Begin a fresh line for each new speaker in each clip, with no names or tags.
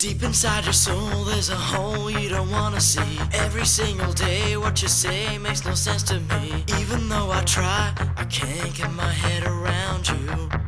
Deep inside your soul, there's a hole you don't wanna see. Every single day, what you say makes no sense to me. Even though I try, I can't get my head around you.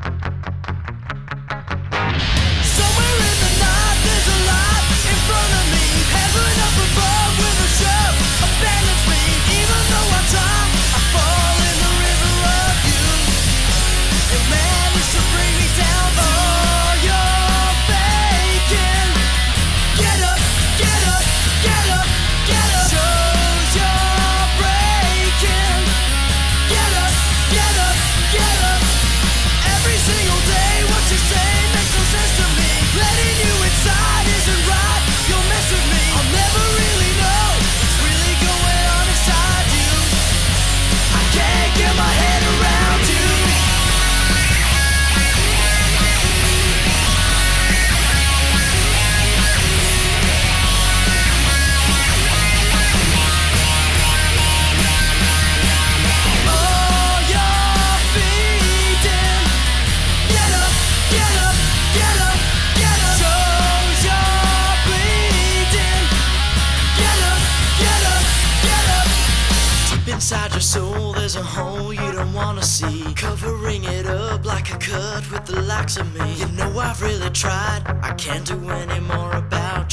Inside your soul, there's a hole you don't wanna see. Covering it up like a cut with the likes of me. You know I've really tried. I can't do any more about